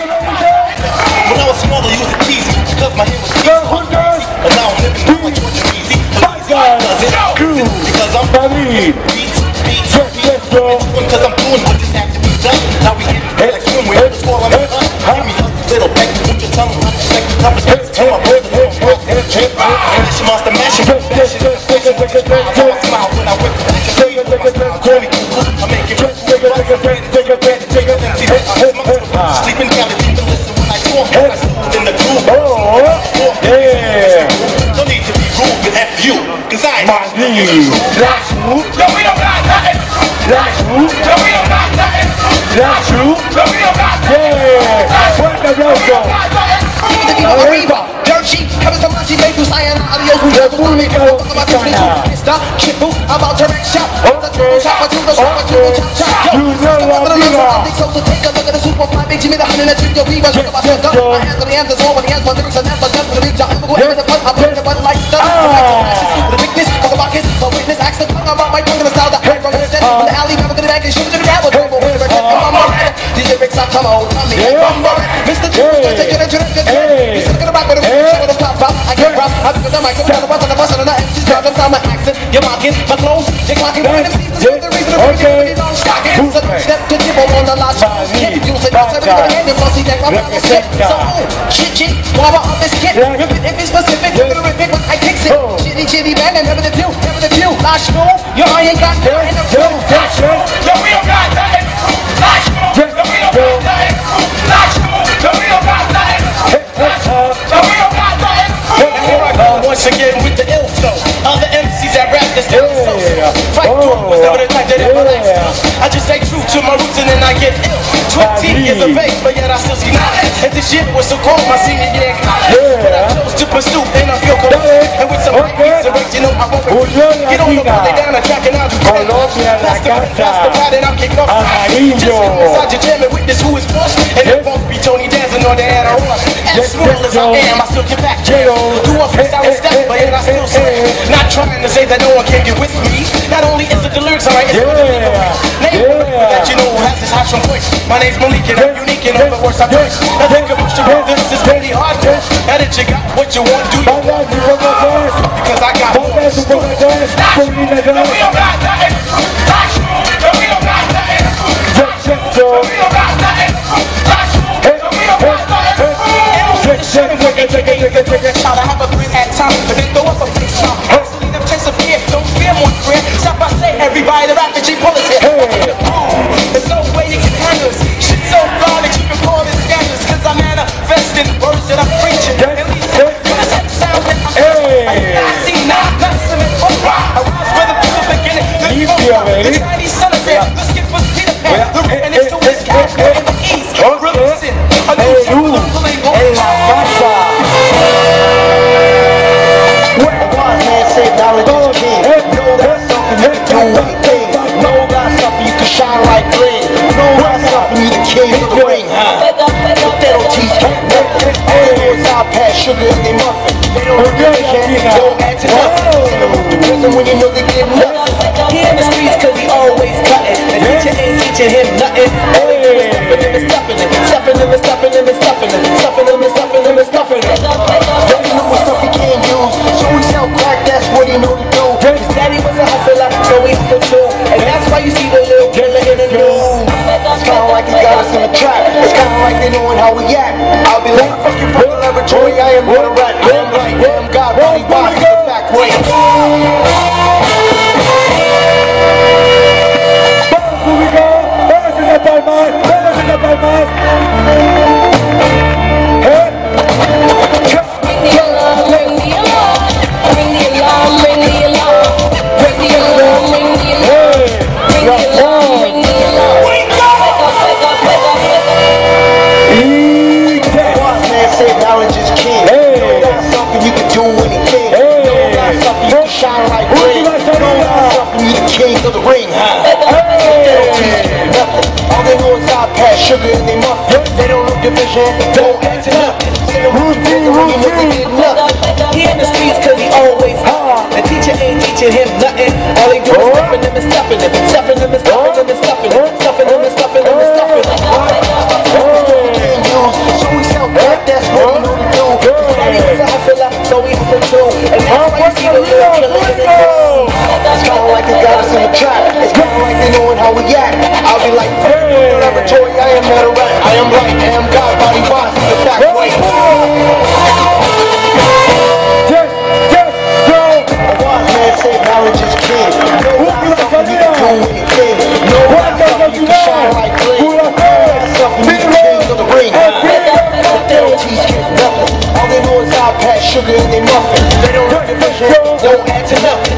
When I was smaller, you was a teasy because my hair was easy. But now I'm living my life working easy. Does it? Because I'm David. beats, beats, Yes, yes, bro. Because I'm doing what just had to be done. Now we hit it like swimwear. The squall I'm in. Give me a little back. Put your tongue on the second cup. Respect to my brother. Flash monster mashing. Fashion. I saw a smile when I went to the Call me cuckoo. I make it rip. Sleeping down and you can listen when I talk. Smooth in the groove. Oh, yeah. No need to be rude F you. Cause I ain't Madi. That's who. Yo, we don't got nothing. That's who. Yo, we don't got nothing. That's who. Yo, we don't got nothing. Yeah. Fuerte aplauso. Arriba. Dirt sheet, covers the made through cyanide, adios, we República Dominicana. Mr. I'm about to wreck shop. The triple chop, to the chop, to the chop, chop. You know what we got. So take a look at the super fly, big Jimmy, the honey, the trick, yo, we run, talk about the gun. My hands on the answers, all my hands, my lyrics are never done for the job. I'm going to put, I'm putting the button like stuff. The weakness, talk about kiss, my witness, ask the tongue about my tongue, the style that I the step, from the alley, never gonna back and shoot to the devil. These lyrics are come on, come here, Mr. Triple, take it, it, take it. He's looking back with a show the pop pop. I get rough, I pick them, I go down the bus on the bus on the night. She's driving down my accent. You're mocking my clothes, you're clocking. Yes, yes, The reason to okay. it on stocking. So step to the on the lot. Mami, You say, Baka. and you must see that I'm on the shit. So, shit, shit, guava on this kid. Rip it if it's specific, rip it, rip it, when I kicks it. Shitty, shitty, bang, and never the view, never the view. Last school, your eye ain't got no in the view. Was never the type that ever Yeah. I just stay true to my roots and then I get ill. 20 years of age, but yet I still see knowledge. And this year was so cold, my senior year in college. Yeah. But I chose to pursue and I feel. Dale. And with some Okay. and breaks, you know I won't Unión Get on the play down the track and I'll do Colombia That's the- that's the ride and I'm kicking off. Amarillo. Just sit inside your jam and witness who is boss. And it won't be Tony dancing or the Ross. As smooth as I am, I still get back. Yo. Do a freestyle step, but yet I still slam. Not trying to say that no one can get with me. Not only is it the lyrics alright, it's the delivery. Yeah. Name Yeah. that you know who has this hot from voice. My name's Malik and I'm unique in all the words I voice. I think about you, Yes. this is really hard. Now that you got what you want, do you want? Because I got more. promotores. Paulina Yo, we Gómez. don't have a don't I say, everybody rap the G pull is here. Hey. Like they knowing how we act. I'll be like, fuck you from laboratory. I am not a rat. I am right. I am God. Body wise. The fact way. Sugar in their muffin. They don't know division. Don't act to nothing. Send them to prison when you know they get nothing. He in the streets cause he always hard. The teacher ain't teaching him nothing. All he do is oh. stuffing him and stuffing sugar in their muffin. They don't have the don't add to nothing.